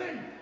heaven.